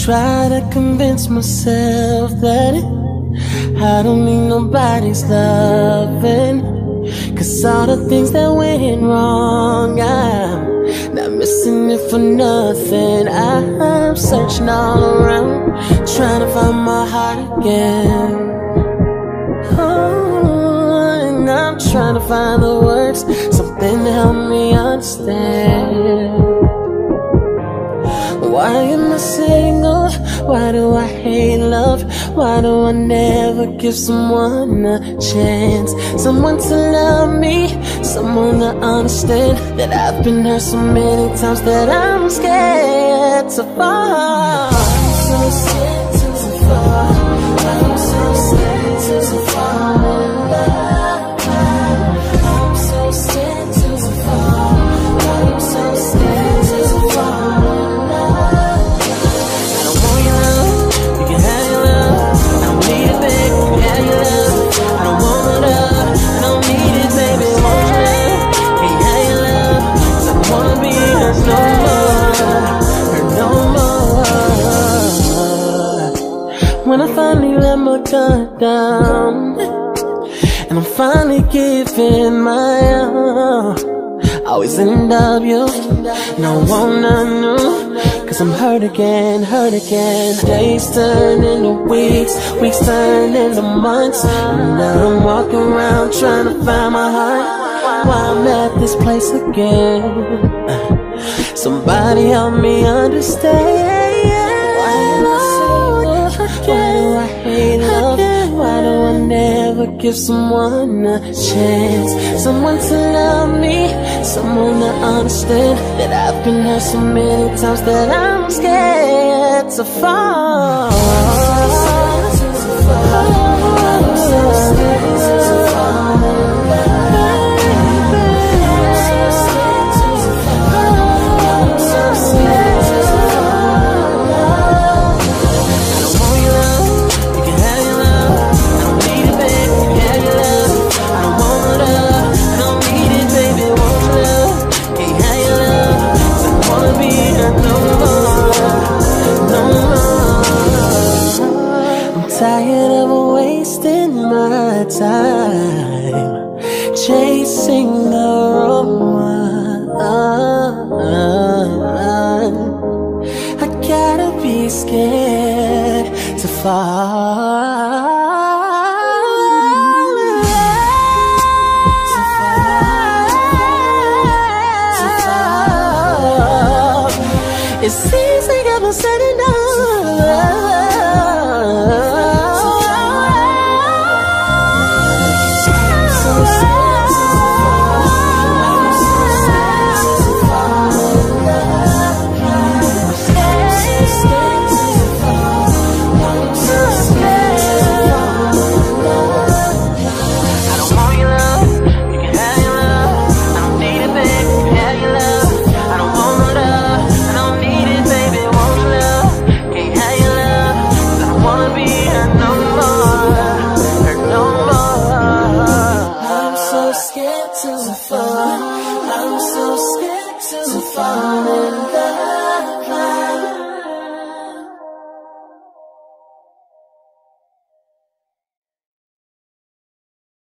Try to convince myself that I don't need nobody's loving. Cause all the things that went wrong, I'm not missing it for nothing. I'm searching all around, trying to find my heart again. Oh, and I'm trying to find the words, something to help me understand. Why am I single? Why do I hate love? Why do I never give someone a chance? Someone to love me, someone to understand That I've been hurt so many times that I'm scared to fall When I finally let my guard down. And I'm finally giving my all. Always end up you. No one I knew Cause I'm hurt again, hurt again. Days turn into weeks Weeks turn into months. And now I'm walking around trying to find my heart Why I'm at this place again. Somebody help me understand. Why am I single? Never give someone a chance? Someone to love me, someone to understand That I've been hurt so many times that I'm scared to fall time chasing the wrong one. I gotta be scared to fall. It seems like been setting up.